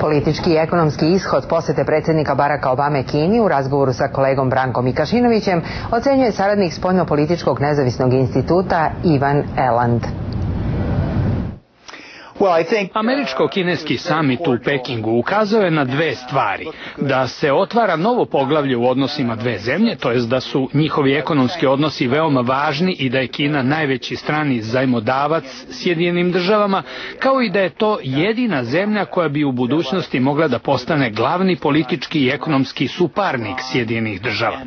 Politički i ekonomski ishod posete predsjednika Baraka Obame Kini u razgovoru sa kolegom Brankom Ikašinovićem ocenjuje saradnik spoljno-političkog nezavisnog instituta Ivan Eland. Američko-kineski samit u Pekingu ukazao je na dve stvari. Da se otvara novo poglavlje u odnosima dve zemlje, to jest da su njihovi ekonomski odnosi veoma važni i da je Kina najveći strani zajmodavac Sjedinjenim državama, kao i da je to jedina zemlja koja bi u budućnosti mogla da postane glavni politički i ekonomski suparnik Sjedinjenih država.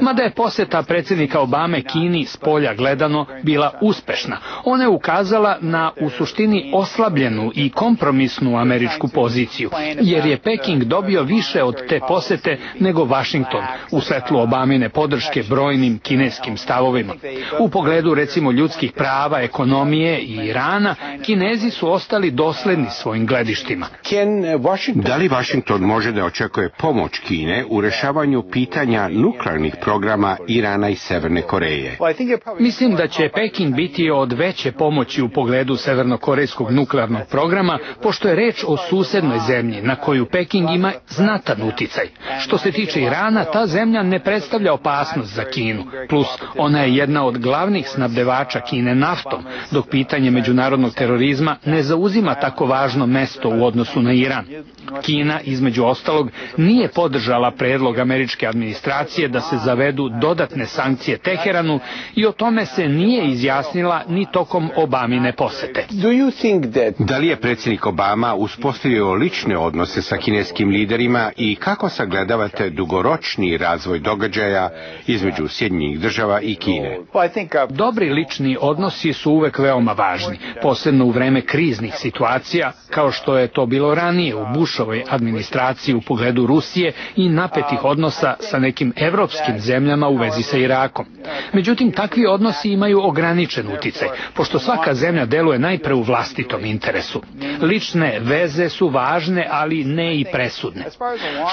Mada je poseta predsjednika Obame Kini s polja gledano bila uspešna. Ona je ukazala na u suštini oslabljenu i kompromisnu američku poziciju, jer je Peking dobio više od te posete nego Washington u svetlu Obamine podrške brojnim kineskim stavovima. U pogledu recimo ljudskih prava, ekonomije i Irana, Kinezi su ostali dosledni svojim gledištima. Da li Washington može da očekuje pomoć Kine u rešavanju pitanja nuklearnih programa Irana i Severne Koreje? Mislim da će Peking biti od veće pomoći u pogledu severnokorejskog nuklearnog programa, pošto je reč o susednoj zemlji na koju Peking ima znatan uticaj. Što se tiče Irana, ta zemlja ne predstavlja opasnost za Kinu, plus ona je jedna od glavnih snabdevača Kine naftom, dok pitanje međunarodnog terorizma ne zauzima tako važno mesto u odnosu na Iran. Kina, između ostalog, nije podržala predlog američke administracije da se zavedu dodatne sankcije Teheranu i o tome se nije izjasnila ni tokom Obamine posete. Da li je predsjednik Obama uspostavio lične odnose sa kineskim liderima i kako sagledavate dugoročni razvoj događaja između Sjedinjenih država i Kine? Dobri lični odnosi su uvek veoma važni, posebno u vreme kriznih situacija, kao što je to bilo ranije u Bushovoj administraciji u pogledu Rusije i napetih odnosa sa nekim evropskim zemljama u vezi sa Irakom. Međutim, takvi odnosi imaju ograničen uticaj, pošto svaka zemlja deluje najpre u vlastitom interesu. Lične veze su važne, ali ne i presudne.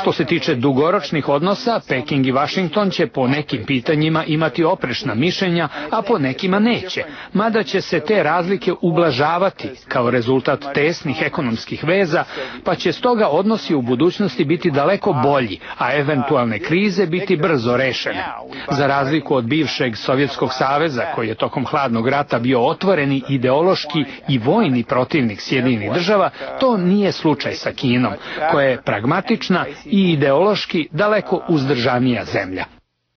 Što se tiče dugoročnih odnosa, Peking i Washington će po nekim pitanjima imati oprešna mišljenja, a po nekima neće, mada će se te razlike ublažavati kao rezultat tesnih ekonomskih veza, pa će stoga odnosi u budućnosti biti daleko bolji, a eventualne krize biti brzo rešene. Za razliku od bivšeg Sovjetskog saveza, koji je tokom hladnog rata bio otvoreni ideološki i vojni protivnik Sjedinjenih država, to nije slučaj sa Kinom, koja je pragmatična i ideološki daleko uzdržanija zemlja.